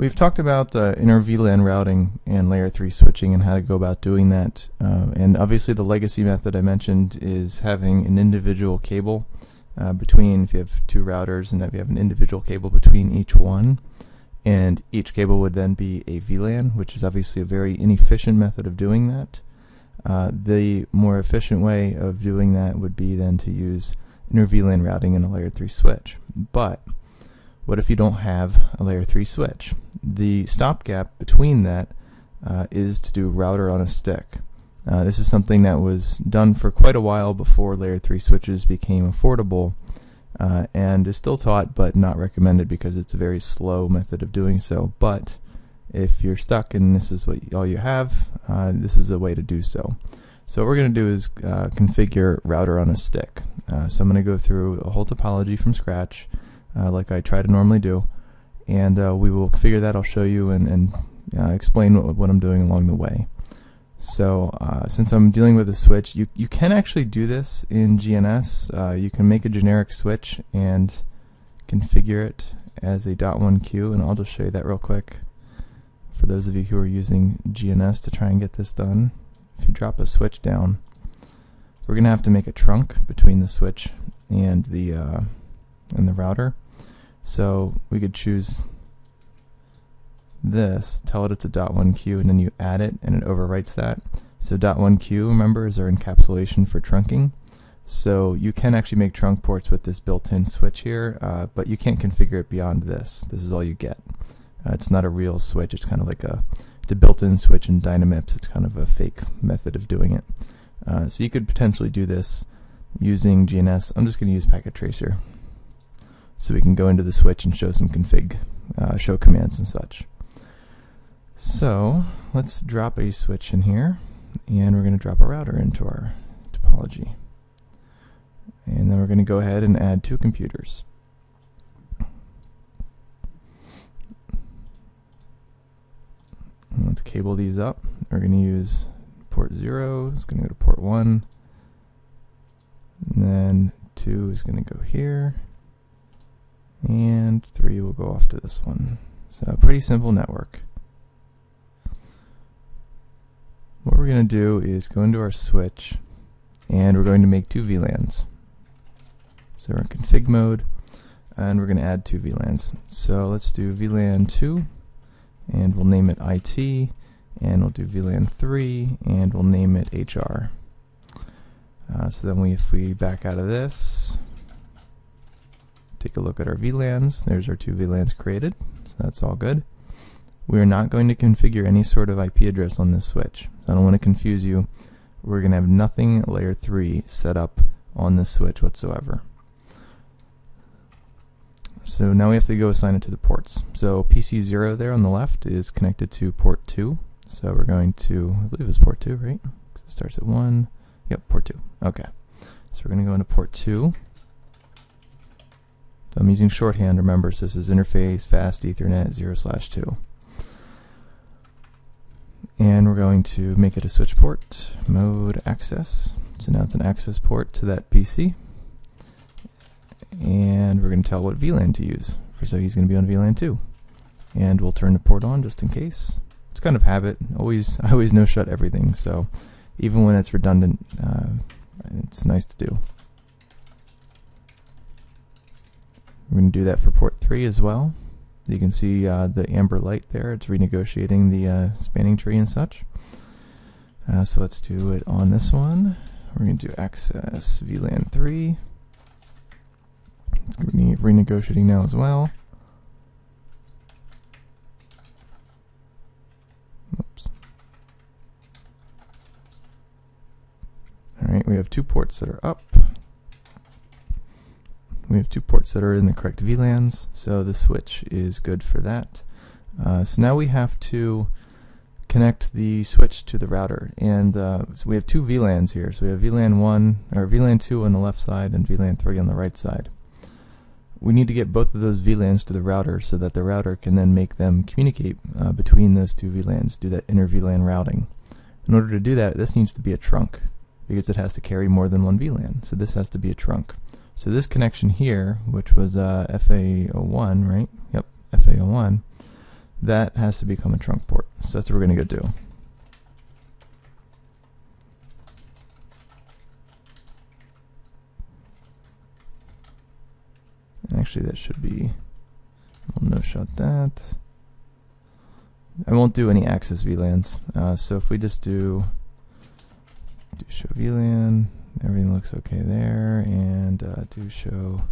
We've talked about uh, inter VLAN routing and layer 3 switching and how to go about doing that. Uh, and obviously the legacy method I mentioned is having an individual cable uh, between, if you have two routers, and if you have an individual cable between each one. And each cable would then be a VLAN, which is obviously a very inefficient method of doing that. Uh, the more efficient way of doing that would be then to use inter VLAN routing in a layer 3 switch. But what if you don't have a layer 3 switch? The stopgap between that uh, is to do router on a stick. Uh, this is something that was done for quite a while before layer 3 switches became affordable uh, and is still taught but not recommended because it's a very slow method of doing so. But if you're stuck and this is what all you have, uh, this is a way to do so. So what we're going to do is uh, configure router on a stick. Uh, so I'm going to go through a whole topology from scratch like I try to normally do. And uh, we will figure that. I'll show you and, and uh, explain what, what, I'm doing along the way. So uh, since I'm dealing with a switch, you, you can actually do this in GNS. Uh, you can make a generic switch and configure it as a .1Q, and I'll just show you that real quick for those of you who are using GNS to try and get this done. If you drop a switch down, we're going to have to make a trunk between the switch and the uh, and the router. So we could choose this, tell it it's a .1Q, and then you add it, and it overwrites that. So .1Q, remember, is our encapsulation for trunking. So you can actually make trunk ports with this built-in switch here, uh, but you can't configure it beyond this. This is all you get. Uh, it's not a real switch. It's kind of like a it's a built-in switch in Dynamips. It's kind of a fake method of doing it. Uh, so you could potentially do this using GNS. I'm just going to use Packet Tracer so we can go into the switch and show some config, uh, show commands and such. So let's drop a switch in here, and we're going to drop a router into our topology. And then we're going to go ahead and add two computers. And let's cable these up. We're going to use port 0, it's going to go to port 1, and then 2 is going to go here and 3 will go off to this one. So pretty simple network. What we're going to do is go into our switch and we're going to make two VLANs. So we're in config mode and we're going to add two VLANs. So let's do VLAN 2 and we'll name it IT and we'll do VLAN 3 and we'll name it HR. Uh, so then we, if we back out of this, take a look at our VLANs. There's our two VLANs created, so that's all good. We are not going to configure any sort of IP address on this switch. I don't want to confuse you. We're going to have nothing layer 3 set up on this switch whatsoever. So now we have to go assign it to the ports. So PC0 there on the left is connected to port 2. So we're going to, I believe it's port 2, right? It starts at 1. Yep, port 2. Okay. So we're going to go into port 2. So I'm using shorthand, remember, so this is interface fast ethernet 0 slash 2. And we're going to make it a switch port, mode access. So now it's an access port to that PC. And we're going to tell what VLAN to use. For so he's going to be on VLAN 2. And we'll turn the port on just in case. It's kind of habit. Always, I always no shut everything, so even when it's redundant, uh, it's nice to do. We're going to do that for port 3 as well. You can see uh, the amber light there. It's renegotiating the uh, spanning tree and such. Uh, so let's do it on this one. We're going to do access VLAN 3. It's going to be renegotiating now as well. Oops. Alright, we have two ports that are up. We have two ports that are in the correct VLANs, so the switch is good for that. Uh, so now we have to connect the switch to the router, and uh, so we have two VLANs here. So we have VLAN 1 or VLAN 2 on the left side and VLAN 3 on the right side. We need to get both of those VLANs to the router so that the router can then make them communicate uh, between those two VLANs, do that inter VLAN routing. In order to do that, this needs to be a trunk because it has to carry more than one VLAN. So this has to be a trunk. So this connection here, which was uh, FA01, right? Yep, FA01. that has to become a trunk port. So that's what we're going to go do. Actually, that should be, we'll no shut that. I won't do any access VLANs. Uh, so if we just do, do show VLAN, everything looks okay there, and uh, do show.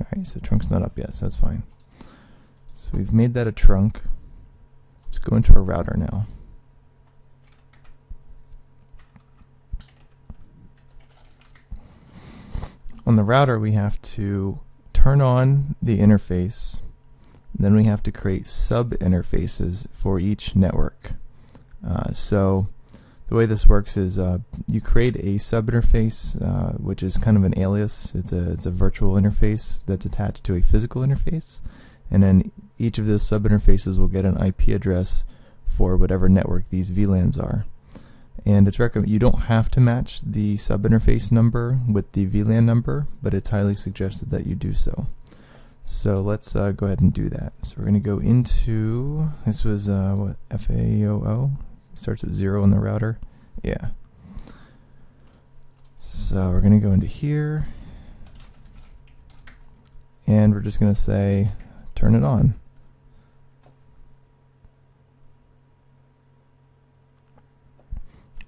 Alright, so trunk's not up yet, so that's fine. So we've made that a trunk. Let's go into our router now. On the router, we have to turn on the interface. Then we have to create sub interfaces for each network. Uh, so the way this works is uh, you create a sub interface, uh, which is kind of an alias. It's a it's a virtual interface that's attached to a physical interface, and then each of those sub interfaces will get an IP address for whatever network these VLANs are and it's recommend you don't have to match the subinterface number with the VLAN number, but it's highly suggested that you do so. So let's uh, go ahead and do that. So we're going to go into, this was uh, what, FAOO? Starts at zero in the router. Yeah. So we're going to go into here, and we're just going to say, turn it on.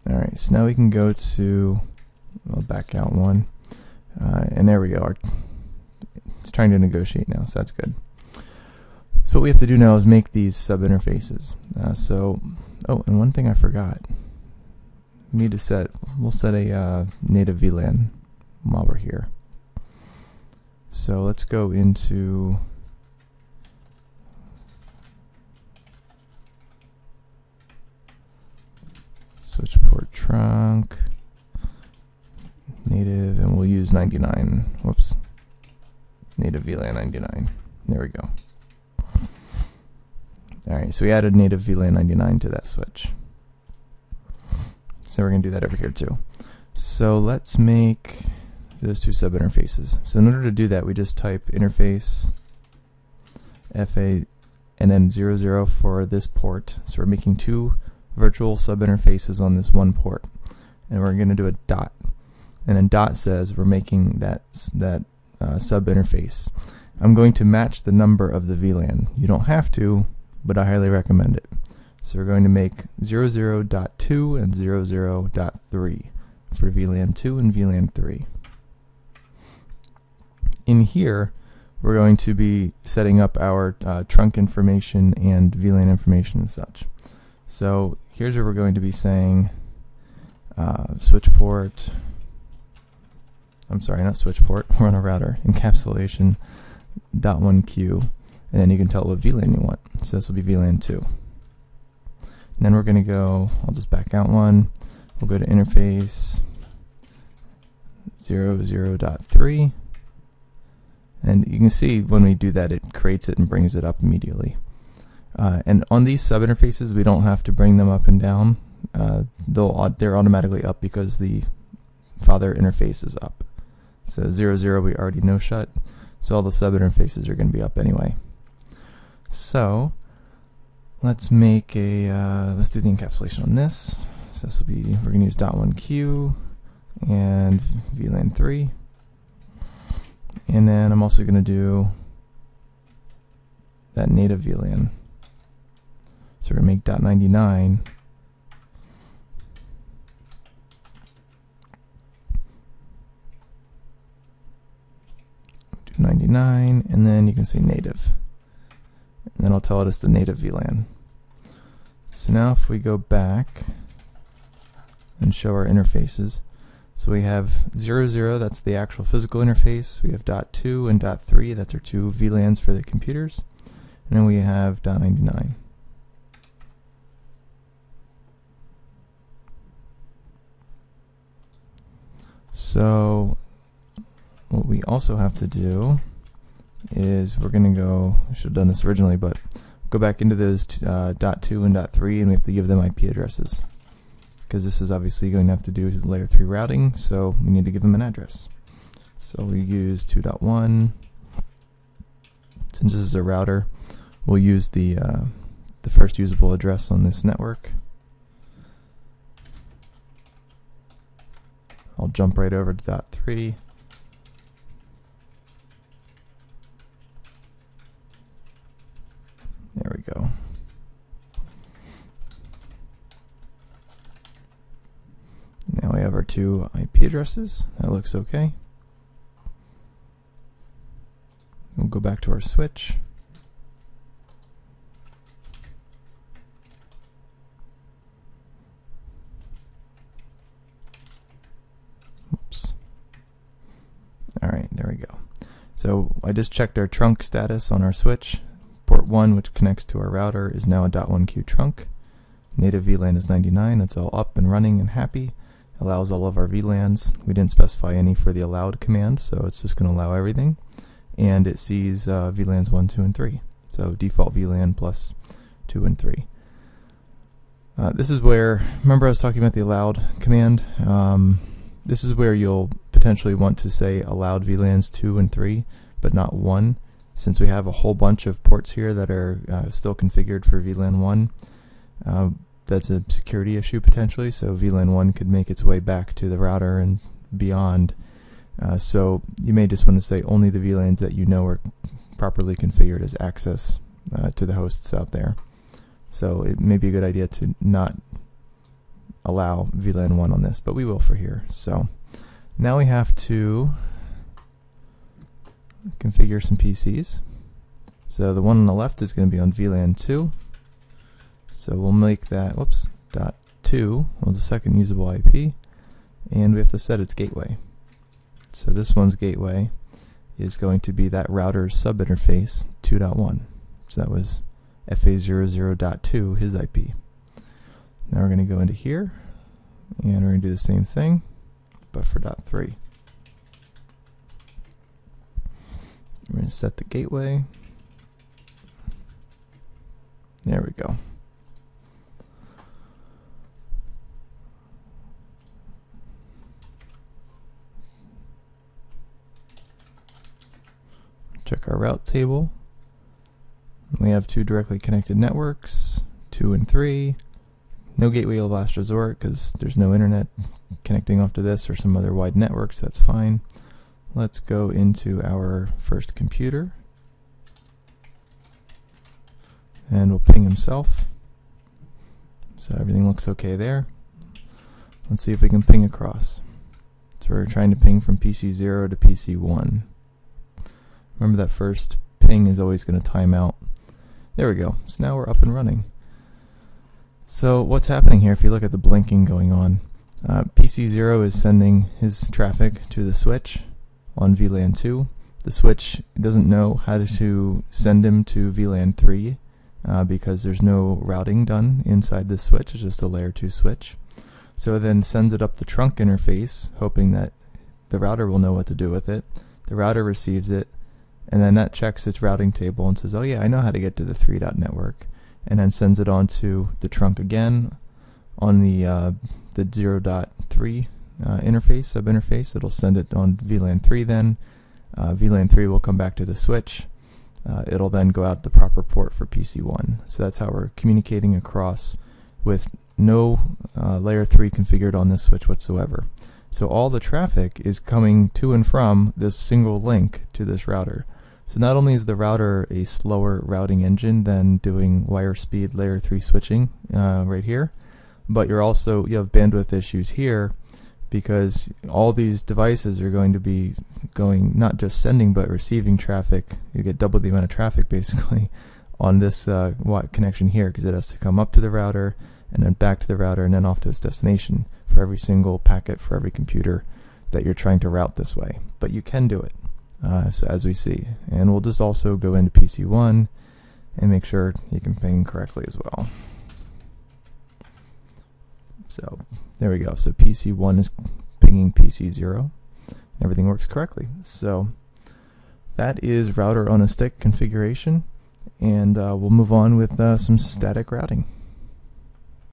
Alright, so now we can go to, we'll back out one, uh, and there we go. It's trying to negotiate now, so that's good. So what we have to do now is make these sub interfaces. Uh, so, oh, and one thing I forgot. We need to set, we'll set a uh, native VLAN while we're here. So let's go into switch port trunk, native, and we'll use 99. Whoops. Native VLAN 99. There we go. Alright, so we added native VLAN 99 to that switch. So we're going to do that over here too. So let's make those two sub interfaces. So in order to do that, we just type interface FA and then 00 for this port. So we're making two virtual sub interfaces on this one port and we're going to do a dot and then dot says we're making that that uh, sub interface I'm going to match the number of the VLAN you don't have to but I highly recommend it so we're going to make 00.2 and 00.3 for VLAN 2 and VLAN 3 in here we're going to be setting up our uh, trunk information and VLAN information and such so here's where we're going to be saying uh, switch port. I'm sorry, not switch port. We're on a router. Encapsulation dot one q, and then you can tell what VLAN you want. So this will be VLAN two. And then we're going to go. I'll just back out one. We'll go to interface zero zero dot three, and you can see when we do that, it creates it and brings it up immediately. Uh, and on these sub interfaces, we don't have to bring them up and down. Uh, they'll they're automatically up because the father interface is up. So 0, 0 we already no shut. So all the sub interfaces are going to be up anyway. So let's make a uh, let's do the encapsulation on this. So this will be we're going to use dot one q and VLAN three, and then I'm also going to do that native VLAN. So we're going to make dot 99 do 99 and then you can say native I'll tell it it's the native VLAN so now if we go back and show our interfaces so we have 0, 0, that's the actual physical interface. We have dot 2 and dot 3, that's our two VLANs for the computers. And then we have dot 99. So what we also have to do is we're going to go, I should have done this originally, but go back into those uh, dot 2 and dot 3 and we have to give them IP addresses because this is obviously going to have to do layer 3 routing so we need to give them an address. So we use 2.1 Since this is a router, we'll use the uh, the first usable address on this network. I'll jump right over to dot three. There we go. Now we have our two IP addresses. That looks okay. We'll go back to our switch. Oops. Alright, there we go. So I just checked our trunk status on our switch. Port 1, which connects to our router, is now a .1Q trunk. Native VLAN is 99. It's all up and running and happy. Allows all of our VLANs. We didn't specify any for the allowed command, so it's just going to allow everything. And it sees uh, VLANs 1, 2, and 3. So default VLAN plus 2 and 3. Uh, this is where, remember I was talking about the allowed command? Um, this is where you'll potentially want to say allowed VLANs 2 and 3, but not 1 since we have a whole bunch of ports here that are uh, still configured for VLAN 1, uh, that's a security issue potentially, so VLAN 1 could make its way back to the router and beyond. Uh, so you may just want to say only the VLANs that you know are properly configured as access uh, to the hosts out there. So it may be a good idea to not allow VLAN 1 on this, but we will for here. So now we have to configure some PCs. So the one on the left is going to be on VLAN 2. So we'll make that, whoops, dot 2, well the second usable IP, and we have to set its gateway. So this one's gateway is going to be that router's subinterface 2.1. So that was FA00.2, his IP. Now we're going to go into here, and we're going to do the same thing, but for dot 3. We're going to set the gateway. There we go. Check our route table. We have two directly connected networks, two and three. No gateway of last resort because there's no internet connecting off to this or some other wide network, so that's fine. Let's go into our first computer. And we'll ping himself. So everything looks okay there. Let's see if we can ping across. So we're trying to ping from PC 0 to PC 1. Remember that first ping is always going to time out. There we go. So now we're up and running. So what's happening here if you look at the blinking going on? Uh, PC 0 is sending his traffic to the switch on VLAN 2. The switch doesn't know how to send him to VLAN 3 uh, because there's no routing done inside this switch, it's just a layer 2 switch. So it then sends it up the trunk interface, hoping that the router will know what to do with it. The router receives it, and then that checks its routing table and says, oh yeah, I know how to get to the 3 dot network, and then sends it on to the trunk again on the, uh, the 0.3 uh, interface, sub interface. It'll send it on VLAN 3 then. Uh, VLAN 3 will come back to the switch. Uh, it'll then go out the proper port for PC1. So that's how we're communicating across with no uh, layer 3 configured on this switch whatsoever. So all the traffic is coming to and from this single link to this router. So not only is the router a slower routing engine than doing wire speed layer 3 switching uh, right here, but you're also you have bandwidth issues here because all these devices are going to be going not just sending but receiving traffic. You get double the amount of traffic basically on this uh, connection here because it has to come up to the router and then back to the router and then off to its destination for every single packet for every computer that you're trying to route this way. But you can do it, uh, so as we see. And we'll just also go into PC1 and make sure you can ping correctly as well. So there we go. So PC1 is pinging PC0. Everything works correctly. So that is router on a stick configuration. And uh, we'll move on with uh, some static routing.